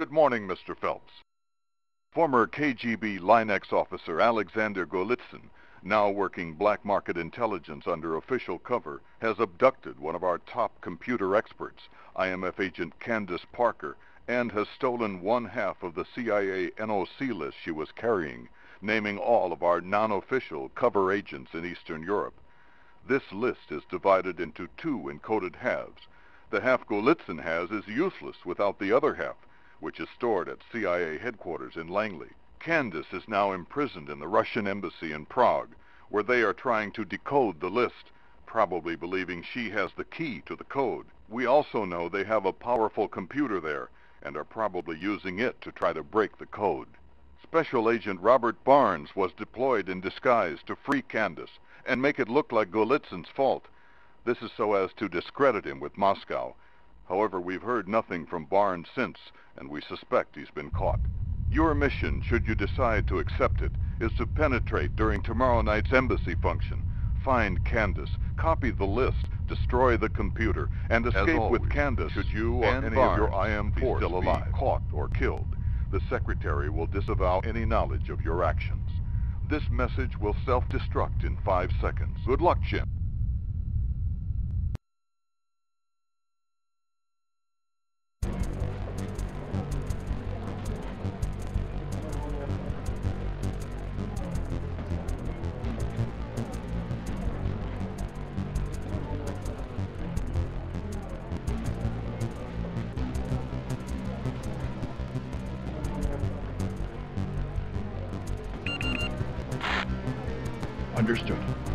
Good morning, Mr. Phelps. Former KGB Line-X officer Alexander Golitsyn, now working black market intelligence under official cover, has abducted one of our top computer experts, IMF agent Candace Parker, and has stolen one half of the CIA NOC list she was carrying, naming all of our non-official cover agents in Eastern Europe. This list is divided into two encoded halves. The half Golitsyn has is useless without the other half, which is stored at CIA headquarters in Langley. Candace is now imprisoned in the Russian embassy in Prague, where they are trying to decode the list, probably believing she has the key to the code. We also know they have a powerful computer there, and are probably using it to try to break the code. Special Agent Robert Barnes was deployed in disguise to free Candace and make it look like Golitsyn's fault. This is so as to discredit him with Moscow. However, we've heard nothing from Barnes since, and we suspect he's been caught. Your mission, should you decide to accept it, is to penetrate during tomorrow night's embassy function. Find Candace, copy the list, destroy the computer, and escape always, with Candace should you or any Barnes of your IM be force still be alive. caught or killed. The Secretary will disavow any knowledge of your actions. This message will self-destruct in five seconds. Good luck, Jim. Understood.